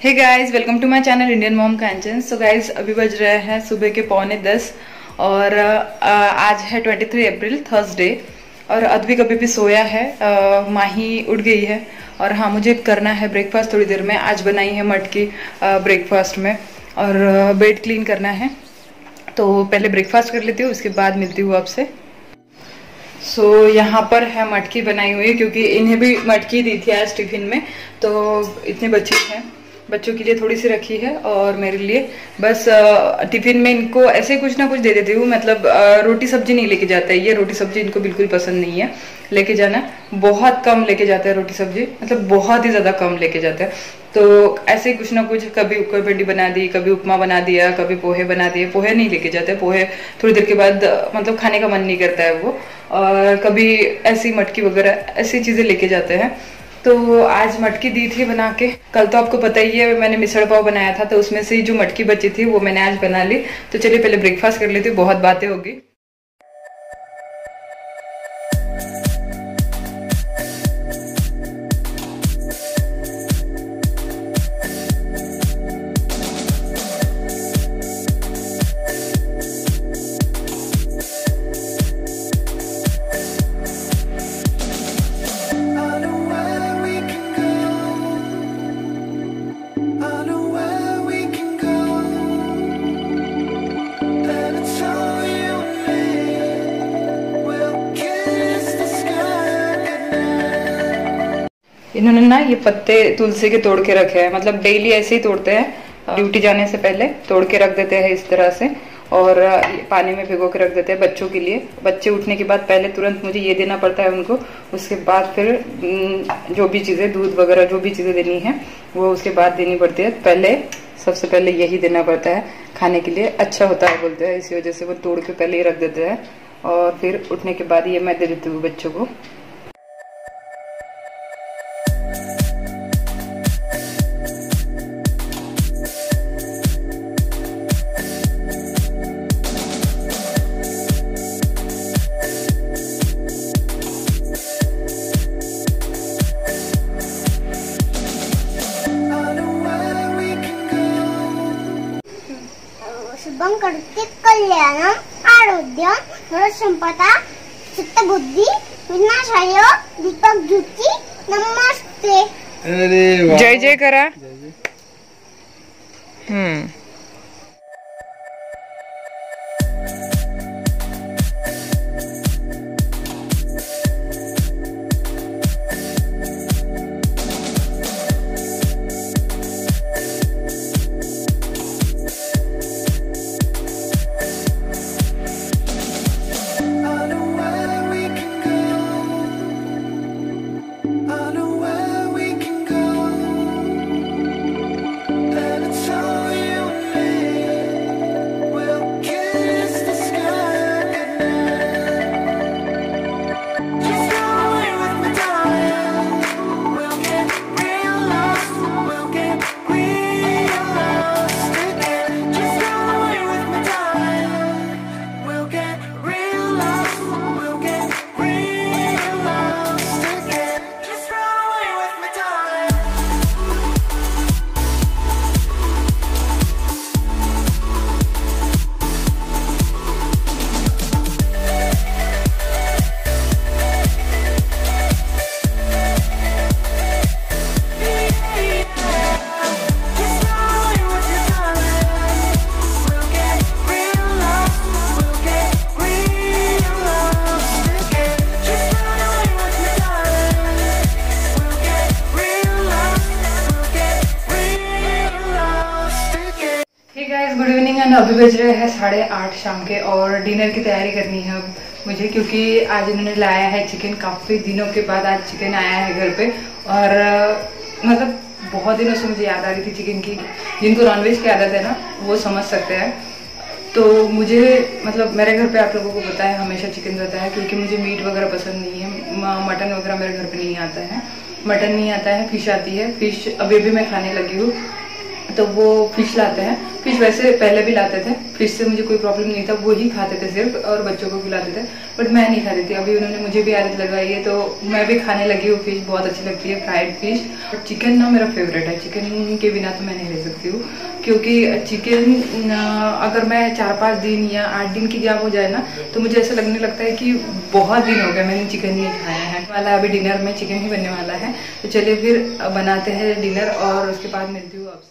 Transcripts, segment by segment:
Hey guys welcome to my channel Indian mom Kanchan so guys अभी बज रहे हैं सुबह के पौने दस और आज है 23 अप्रैल थर्सडे और अद्विक अभी भी सोया है माही उठ गई है और हाँ मुझे करना है ब्रेकफास्ट थोड़ी देर में आज बनाई है मटकी ब्रेकफास्ट में और बेड क्लीन करना है। तो पहले ब्रेकफास्ट कर लेती हूँ उसके बाद मिलती हूँ आपसे। सो so, यहाँ पर है मटकी बनाई हुई क्योंकि इन्हें भी मटकी दी थी आज टिफ़िन में तो इतने बच्चे हैं। बच्चों के लिए थोड़ी सी रखी है और मेरे लिए। बस टिफ़िन में इनको ऐसे कुछ ना कुछ दे देती हूँ मतलब रोटी सब्ज़ी नहीं लेके जाता। है ये रोटी सब्ज़ी इनको बिल्कुल पसंद नहीं है। लेके जाना बहुत कम लेके जाते हैं रोटी सब्ज़ी। मतलब बहुत ही ज़्यादा कम लेके जाते हैं। तो ऐसे ही कुछ ना कुछ कभी उक्कर भिंडी बना दी, कभी उपमा बना दिया, कभी पोहे बना दिए। पोहे नहीं लेके जाते। पोहे थोड़ी देर के बाद मतलब खाने का मन नहीं करता है वो। और कभी ऐसी मटकी वगैरह, ऐसी चीज़ें लेके जाते हैं। तो आज मटकी दी थी बना के। कल तो आपको पता ही है, मैंने मिसड़ पाव बनाया था तो उसमें से जो मटकी बची थी, वो मैंने आज बना ली। तो चलिए, पहले ब्रेकफास्ट कर लेती बहुत बातें होगी। ये पत्ते तुलसी के तोड़ के रखे हैं। मतलब डेली ऐसे ही तोड़ते हैं। ड्यूटी जाने से पहले तोड़ के रख देते हैं इस तरह से। और पानी में भिगो के रख देते हैं बच्चों के लिए। बच्चे उठने के बाद पहले तुरंत मुझे ये देना पड़ता है उनको। उसके बाद फिर जो भी चीज़ें, दूध वगैरह, जो भी चीज़ें देनी है, वो उसके बाद देनी पड़ती है। पहले, सबसे पहले यही देना पड़ता है खाने के लिए। अच्छा होता है बोलते हैं, इसी वजह से वो तोड़ के पहले ही रख देते हैं। और फिर उठने के बाद ये मैं दे देती हूँ बच्चों को। शुभम करते कल्याणम आरोग्य संपदा चित्तबुद्धि विनाशाय दीपक ज्योति नमस्ते। अरे जय जय करा हम्म। बज रहे हैं साढ़े आठ शाम के और डिनर की तैयारी करनी है अब मुझे क्योंकि आज इन्होंने लाया है चिकन काफ़ी दिनों के बाद आज चिकन आया है घर पे और मतलब बहुत दिनों से मुझे याद आ रही थी चिकन की, जिनको नॉनवेज की आदत है ना, वो समझ सकते हैं। तो मुझे मतलब मेरे घर पे आप लोगों को पता है, हमेशा चिकन रहता है, क्योंकि मुझे मीट वगैरह पसंद नहीं है मटन वगैरह मेरे घर पे नहीं आता है। मटन नहीं आता है, फ़िश आती है, फ़िश अभी भी मैं खाने लगी हूँ। तो वो फ़िश लाते हैं। फ़िश वैसे पहले भी लाते थे। फ़िश से मुझे कोई प्रॉब्लम नहीं था। वो ही खाते थे सिर्फ़ और बच्चों को खिलाते थे। बट मैं नहीं खाती थी। अभी उन्होंने मुझे भी आदत लगाई है तो मैं भी खाने लगी हूँ फ़िश। बहुत अच्छी लगती है फ्राइड फ़िश बट चिकन ना मेरा फेवरेट है। चिकन के बिना तो मैं नहीं रह सकती हूँ। क्योंकि चिकन अगर मैं चार पाँच दिन या आठ दिन की गैप हो जाए ना तो मुझे ऐसा लगने लगता है कि बहुत दिन हो गया मैंने चिकन नहीं खाया है। वाला अभी डिनर में चिकन ही बनने वाला है। तो चलिए फिर बनाते हैं डिनर और उसके बाद मिलती हूँ आपसे।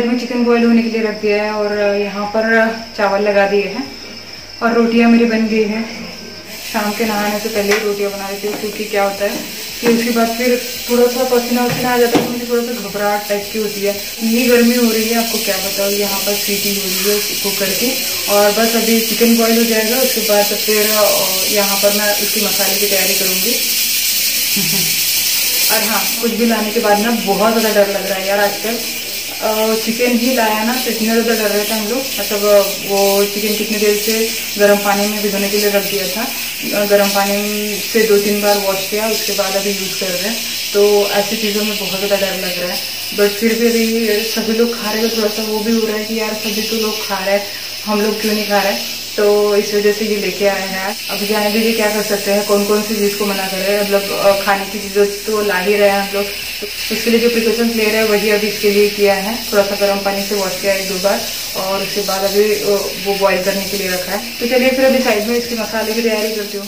साइड में चिकन बॉयल होने के लिए रख दिया है और यहाँ पर चावल लगा दिए हैं और रोटियाँ मेरी बन गई हैं। शाम के नहाने से पहले ही रोटियाँ बना देती हूँ, क्योंकि क्या होता है कि उसके बाद फिर थोड़ा सा पसीना वसीना आ जाता है तो मुझे थोड़ा सा घबराहट टाइप की होती है। इतनी गर्मी हो रही है, आपको क्या बताओ यहाँ पर सीटी हो रही है कुकर की और बस अभी चिकन बॉईल हो जाएगा, उसके बाद फिर यहाँ पर मैं उसकी मसाले की तैयारी करूँगी। और हाँ कुछ भी लाने के बाद ना बहुत ज़्यादा डर लग रहा है यार आजकल। चिकन ही लाया ना तो इतने ज़्यादा डर रहे थे हम लोग। मतलब वो चिकन कितने देर से गर्म पानी में भिगोने के लिए रख दिया था। गर्म पानी से दो तीन बार वॉश किया, उसके बाद अभी यूज़ कर रहे हैं। तो ऐसी चीज़ों में बहुत ज़्यादा डर लग रहा है। बट फिर भी अभी सभी लोग खा रहे हैं थोड़ा सा वो भी हो रहा है कि यार, सभी तो लोग खा रहे हैं, हम लोग क्यों नहीं खा रहे? तो इस वजह से ये लेके आए हैं अब जाने दीजिए क्या कर सकते हैं कौन कौन सी चीज़ को मना कर रहे हैं। मतलब खाने की चीज़ों तो ला ही रहे हैं हम लोग। तो उसके लिए जो प्रिकॉशन ले रहे हैं, वही अभी इसके लिए किया है। थोड़ा सा गर्म पानी से वॉश किया एक दो बार, और उसके बाद अभी वो बॉईल करने के लिए रखा है। तो चलिए फिर अभी साइड में इसके मसाले की तैयारी करती हूँ।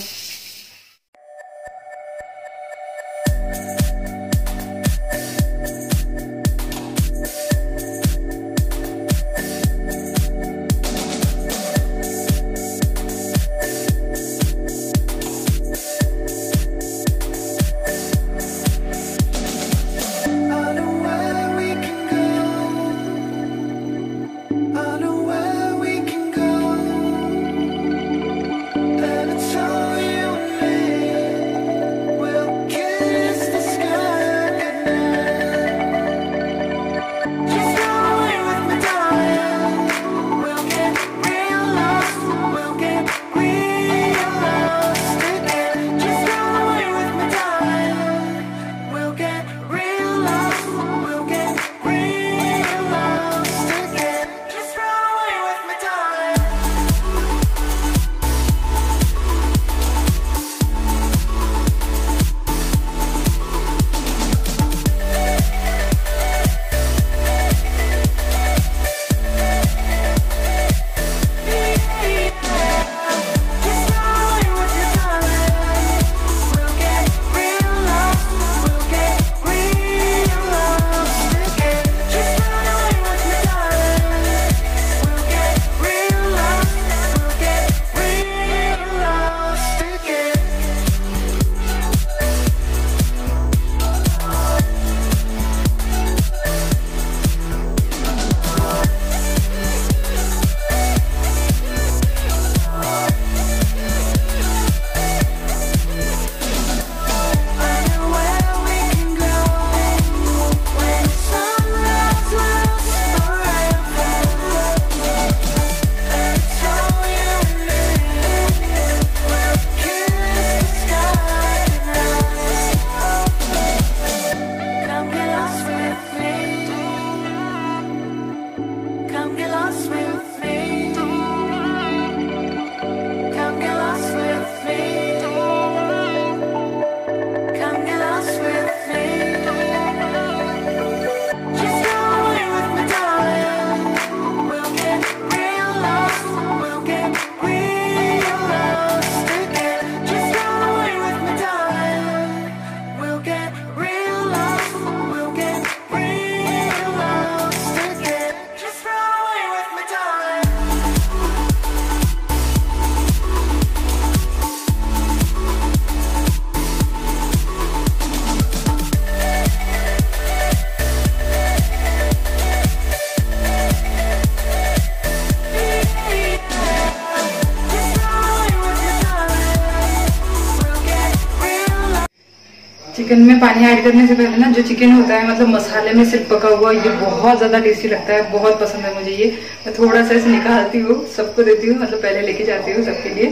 चिकन में पानी ऐड करने से पहले ना जो चिकन होता है मतलब मसाले में सिर्फ़ पका हुआ, ये बहुत ज़्यादा टेस्टी लगता है, बहुत पसंद है मुझे ये। मैं थोड़ा सा इसे निकालती हूँ, सबको देती हूँ मतलब पहले लेके जाती हूँ सबके लिए,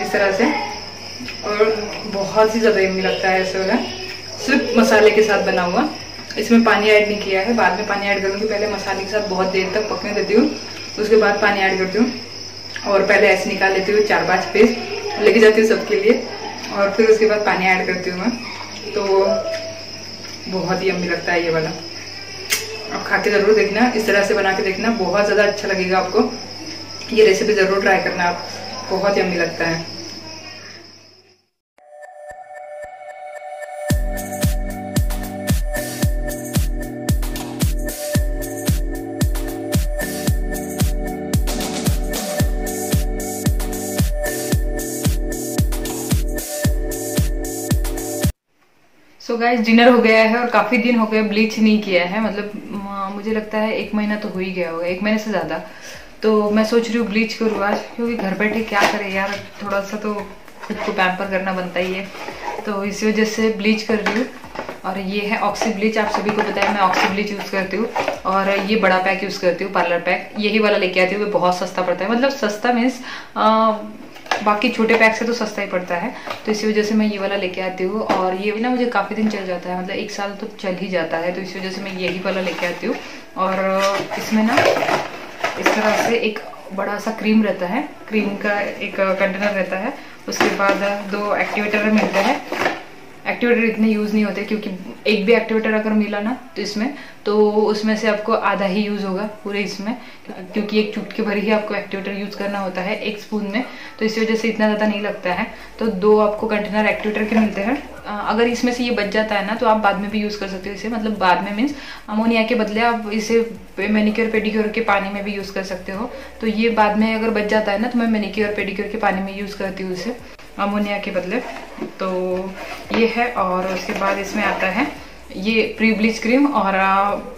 इस तरह से। और बहुत ही ज़्यादा यमी लगता है ऐसे वाला। सिर्फ़ मसाले के साथ बना हुआ। इसमें पानी ऐड नहीं किया है, बाद में पानी ऐड करूँगी, पहले मसाले के साथ बहुत देर तक पकने देती हूँ, उसके बाद पानी ऐड करती हूँ। और पहले ऐसे निकाल लेती हूँ, चार पाँच पीस लेके जाती हूँ सबके लिए। और फिर उसके बाद पानी ऐड करती हूँ मैं। तो बहुत ही अम्मी लगता है ये वाला। आप खा के ज़रूर देखना, इस तरह से बना के देखना, बहुत ज़्यादा अच्छा लगेगा आपको। ये रेसिपी ज़रूर ट्राई करना आप, बहुत ही अम्मी लगता है। सो so गाइज़ डिनर हो गया है और काफ़ी दिन हो गए ब्लीच नहीं किया है। मतलब मुझे लगता है एक महीना तो हो ही गया होगा, एक महीने से ज़्यादा। तो मैं सोच रही हूँ ब्लीच करूँ आज क्योंकि घर बैठे क्या करे यार, थोड़ा सा तो खुद को पैम्पर करना बनता ही है। तो इसी वजह से ब्लीच कर रही हूँ। और ये है ऑक्सी ब्लीच आप सभी को है, मैं ऑक्सी ब्लीच यूज़ करती हूँ। और ये बड़ा पैक यूज़ करती हूँ पार्लर पैक यही वाला लेके आती हूँ बहुत सस्ता पड़ता है। मतलब सस्ता मीन्स बाकी छोटे पैक से तो सस्ता ही पड़ता है। तो इसी वजह से मैं ये वाला लेके आती हूँ और ये भी ना मुझे काफ़ी दिन चल जाता है मतलब एक साल तो चल ही जाता है। तो इसी वजह से मैं यही वाला लेके आती हूँ। और इसमें ना, इस तरह से एक बड़ा सा क्रीम रहता है। क्रीम का एक कंटेनर रहता है। उसके बाद दो एक्टिवेटर मिलते हैं। एक्टिवेटर इतने यूज़ नहीं होते, क्योंकि एक भी एक्टिवेटर अगर मिला ना तो इसमें तो उसमें से आपको आधा ही यूज़ होगा पूरे इसमें, क्योंकि एक चुटकी भर ही आपको एक्टिवेटर यूज़ करना होता है एक स्पून में तो इसी वजह से इतना ज़्यादा नहीं लगता है। तो दो आपको कंटेनर एक्टिवेटर के मिलते हैं। अगर इसमें से ये बच जाता है ना तो आप बाद में भी यूज़ कर सकते हो इसे मतलब बाद में मीन्स अमोनिया के बदले आप इसे मेनिक्योर पेडिक्योर के पानी में भी यूज़ कर सकते हो। तो ये बाद में अगर बच जाता है ना तो मैं मेनिक्योर पेडिक्योर के पानी में यूज़ करती हूँ इसे। अमोनिया के बदले। तो ये है और उसके बाद इसमें आता है ये प्री ब्लीच क्रीम और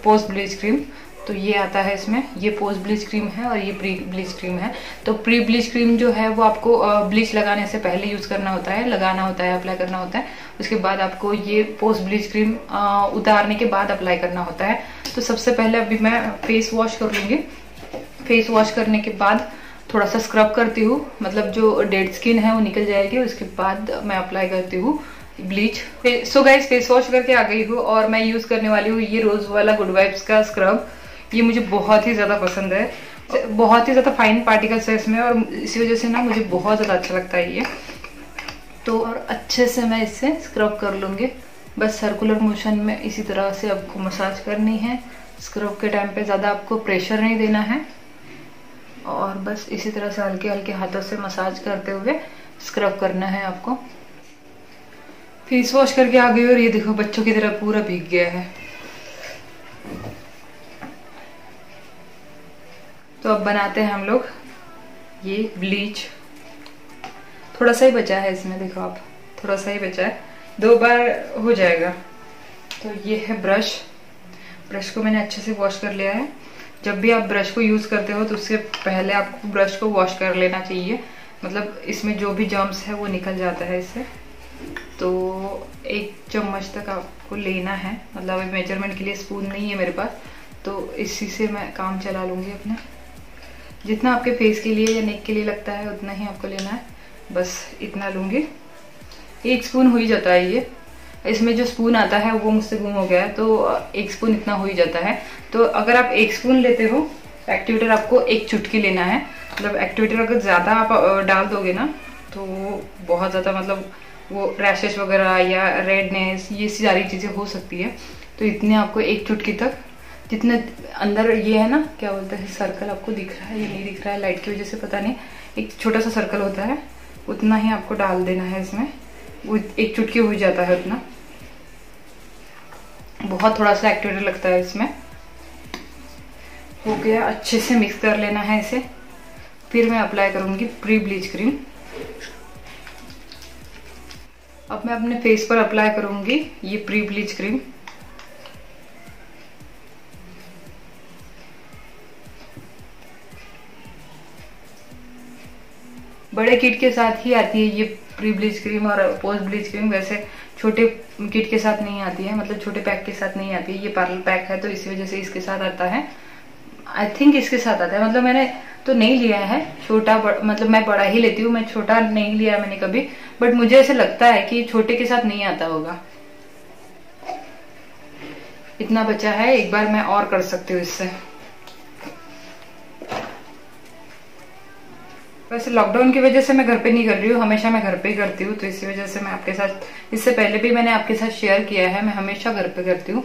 पोस्ट ब्लीच क्रीम तो ये आता है इसमें। ये पोस्ट ब्लीच क्रीम है और ये प्री ब्लीच क्रीम है। तो प्री ब्लीच क्रीम जो है वो आपको ब्लीच लगाने से पहले यूज़ करना होता है, लगाना होता है अप्लाई करना होता है। उसके बाद आपको ये पोस्ट ब्लीच क्रीम उतारने के बाद अप्लाई करना होता है। तो सबसे पहले अभी मैं फेस वॉश कर लूँगी। फेस वॉश करने के बाद थोड़ा सा स्क्रब करती हूँ। मतलब जो डेड स्किन है, वो निकल जाएगी उसके बाद मैं अप्लाई करती हूँ bleach so guys face wash करके आ गई हूँ और मैं यूज़ करने वाली हूँ ये रोज वाला गुड वाइब्स का स्क्रब ये मुझे बहुत ही ज़्यादा पसंद है। बहुत ही ज़्यादा फाइन पार्टिकल्स है इसमें और इसी वजह से ना मुझे बहुत ज़्यादा अच्छा लगता है ये। तो और अच्छे से मैं इससे स्क्रब कर लूँगी। बस सर्कुलर मोशन में इसी तरह से आपको मसाज करनी है। स्क्रब के टाइम पे ज़्यादा आपको प्रेशर नहीं देना है। और बस इसी तरह से हल्के हल्के हाथों से मसाज करते हुए स्क्रब करना है आपको। फेस वॉश करके आ गई और ये देखो, बच्चों की तरह पूरा भीग गया है। तो अब बनाते हैं हम लोग ये ब्लीच थोड़ा सा ही बचा है इसमें, देखो आप, थोड़ा सा ही बचा है। दो बार हो जाएगा। तो ये है ब्रश ब्रश को मैंने अच्छे से वॉश कर लिया है। जब भी आप ब्रश को यूज़ करते हो तो उससे पहले आपको ब्रश को वॉश कर लेना चाहिए। मतलब इसमें जो भी जर्म्स है, वो निकल जाता है इससे। तो एक चम्मच तक आपको लेना है। मतलब अभी मेज़रमेंट के लिए स्पून नहीं है मेरे पास। तो इसी से मैं काम चला लूँगी अपने। जितना आपके फेस के लिए या नेक के लिए लगता है, उतना ही आपको लेना है। बस इतना लूँगी। एक स्पून हो ही जाता है ये। इसमें जो स्पून आता है, वो मुझसे गुम हो गया है। तो एक स्पून इतना हो ही जाता है। तो अगर आप एक स्पून लेते हो एक्टिवेटर आपको एक चुटकी लेना है। मतलब एक्टिवेटर अगर ज़्यादा आप डाल दोगे ना तो बहुत ज़्यादा मतलब वो रैशेस वगैरह या रेडनेस ये सारी चीज़ें हो सकती है। तो इतने आपको एक चुटकी तक, जितने अंदर ये है ना, क्या बोलते हैं सर्कल आपको दिख रहा है या नहीं दिख रहा है लाइट की वजह से पता नहीं। एक छोटा सा सर्कल होता है, उतना ही आपको डाल देना है इसमें। वो एक चुटकी हो जाता है उतना। बहुत थोड़ा सा एक्टिवेटर लगता है इसमें। हो गया, अच्छे से मिक्स कर लेना है इसे। फिर मैं अप्लाई करूँगी प्री ब्लीच क्रीम अब मैं अपने फेस पर अप्लाई करूँगी ये प्री ब्लीच क्रीम बड़े किट के साथ ही आती है ये प्री ब्लीच क्रीम और पोस्ट ब्लीच क्रीम वैसे छोटे किट के साथ नहीं आती है मतलब छोटे पैक के साथ नहीं आती है, ये पार्लर पैक है तो इसी वजह से इसके साथ आता है। आई थिंक इसके साथ आता है। मतलब मैंने तो नहीं लिया है। छोटा मतलब मैं बड़ा ही लेती हूँ। मैं छोटा नहीं लिया मैंने कभी। बट मुझे ऐसे लगता है कि छोटे के साथ नहीं आता होगा। इतना बचा है। एक बार मैं और कर सकती हूँ इससे। वैसे लॉकडाउन की वजह से मैं घर पे नहीं कर रही हूँ। हमेशा मैं घर पे ही करती हूँ। तो इसी वजह से मैं आपके साथ, इससे पहले भी मैंने आपके साथ शेयर किया है। मैं हमेशा घर पे करती हूँ।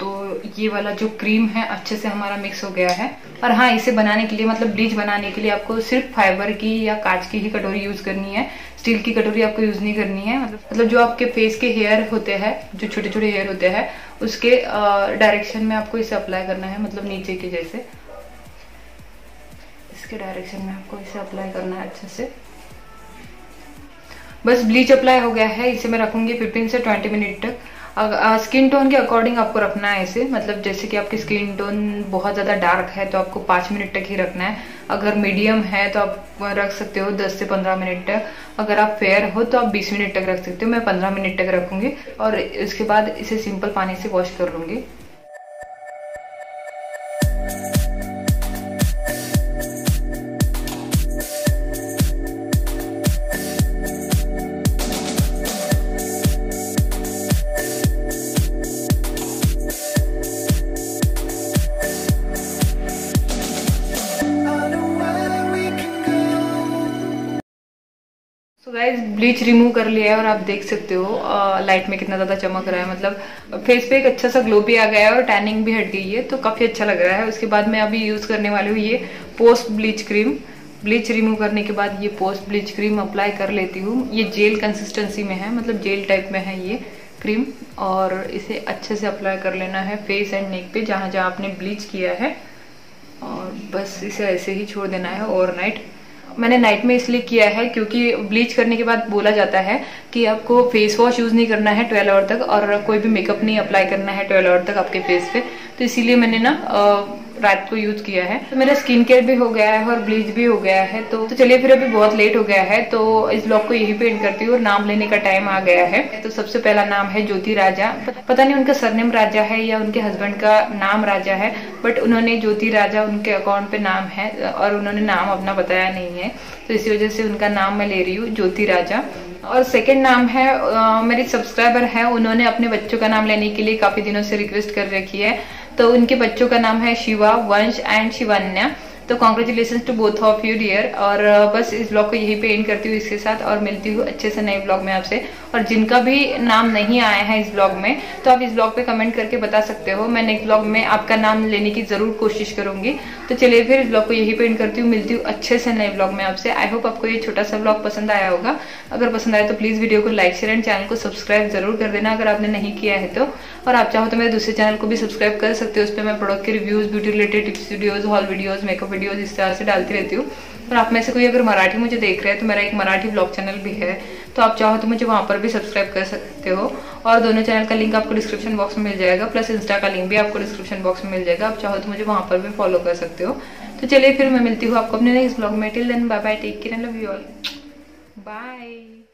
तो ये वाला जो क्रीम है, अच्छे से हमारा मिक्स हो गया है। और हाँ इसे बनाने के लिए मतलब ब्लीच बनाने के लिए आपको सिर्फ़ फाइबर की या कांच की ही कटोरी यूज़ करनी है। स्टील की कटोरी आपको यूज़ नहीं करनी है। मतलब मतलब जो आपके फेस के हेयर होते हैं, जो छोटे छोटे हेयर होते हैं, उसके डायरेक्शन में आपको इसे अप्लाई करना है मतलब नीचे के जैसे। इसके डायरेक्शन में आपको इसे अप्लाई करना है अच्छे से। बस ब्लीच अप्लाई हो गया है। इसे मैं रखूँगी 15 से 20 मिनट तक। स्किन टोन के अकॉर्डिंग आपको रखना है इसे। मतलब जैसे कि आपकी स्किन टोन बहुत ज़्यादा डार्क है तो आपको पाँच मिनट तक ही रखना है। अगर मीडियम है तो आप रख सकते हो दस से पंद्रह मिनट तक अगर आप फेयर हो तो आप बीस मिनट तक रख सकते हो। मैं पंद्रह मिनट तक रखूँगी और इसके बाद इसे सिंपल पानी से वॉश कर लूँगी। ब्लीच रिमूव कर लिया है और आप देख सकते हो लाइट में कितना ज़्यादा चमक रहा है। मतलब फेस पे एक अच्छा सा ग्लो भी आ गया है और टैनिंग भी हट गई है तो काफ़ी अच्छा लग रहा है। उसके बाद मैं अभी यूज़ करने वाली हूँ ये post bleach cream bleach remove करने के बाद ये पोस्ट ब्लीच क्रीम अप्लाई कर लेती हूँ। ये जेल कंसिस्टेंसी में है मतलब जेल टाइप में है ये क्रीम और इसे अच्छे से अप्लाई कर लेना है फेस एंड नेक पे जहाँ जहाँ आपने ब्लीच किया है। और बस इसे ऐसे ही छोड़ देना है ओवरनाइट मैंने नाइट में इसलिए किया है क्योंकि ब्लीच करने के बाद बोला जाता है कि आपको फेस वॉश यूज़ नहीं करना है ट्वेल्व आवर तक और कोई भी मेकअप नहीं अप्लाई करना है ट्वेल्व आवर तक आपके फेस पे। तो इसीलिए मैंने ना रात को यूज़ किया है। तो मेरा स्किन केयर भी हो गया है और ब्लीच भी हो गया है। तो, तो चलिए फिर अभी बहुत लेट हो गया है। तो इस ब्लॉग को यही पे एंड करती हूँ और नाम लेने का टाइम आ गया है। तो सबसे पहला नाम है ज्योति राजा। पता नहीं उनका सरनेम राजा है या उनके हस्बैंड का नाम राजा है बट उन्होंने ज्योति राजा उनके अकाउंट पे नाम है और उन्होंने नाम अपना बताया नहीं है। तो इसी वजह से उनका नाम मैं ले रही हूँ ज्योति राजा। और सेकंड नाम है मेरी सब्सक्राइबर है। उन्होंने अपने बच्चों का नाम लेने के लिए काफ़ी दिनों से रिक्वेस्ट कर रखी है। तो उनके बच्चों का नाम है शिवा, वंश एंड शिवान्या। तो congratulation to both of you dear और बस इस ब्लॉग को यहीं पे एंड करती हूँ इसके साथ और मिलती हूँ अच्छे से नए ब्लॉग में आपसे। और जिनका भी नाम नहीं आया है इस ब्लॉग में तो आप इस ब्लॉग पे कमेंट करके बता सकते हो। मैं नेक्स्ट ब्लॉग में आपका नाम लेने की ज़रूर कोशिश करूँगी। तो चलिए फिर इस ब्लॉग को यही पेंट करती हूँ। मिलती हूँ अच्छे से नए ब्लॉग में आपसे। आई होप आपको ये छोटा सा ब्लॉग पसंद आया होगा। अगर पसंद आया तो प्लीज़ वीडियो को लाइक शेयर एंड चैनल को सब्सक्राइब ज़रूर कर देना अगर आपने नहीं किया है तो। और आप चाहो तो मेरे दूसरे चैनल को भी सब्सक्राइब कर सकते हो। उस पर मैं प्रोडक्ट के reviews beauty related tips videos haul videos makeup videos इस तरह से डालती रहती हूँ। और आप में से कोई अगर मराठी मुझे देख रहे हैं तो मेरा एक मराठी ब्लॉग चैनल भी है। तो आप चाहो तो मुझे वहाँ पर भी सब्सक्राइब कर सकते हो। और दोनों चैनल का लिंक आपको डिस्क्रिप्शन बॉक्स में मिल जाएगा प्लस इंस्टा का लिंक भी आपको डिस्क्रिप्शन बॉक्स में मिल जाएगा। आप चाहो तो मुझे वहाँ पर भी फॉलो कर सकते हो। तो चलिए फिर मैं मिलती हूँ आपको अपने नेक्स्ट ब्लॉग में। Till then bye bye take care and love you all bye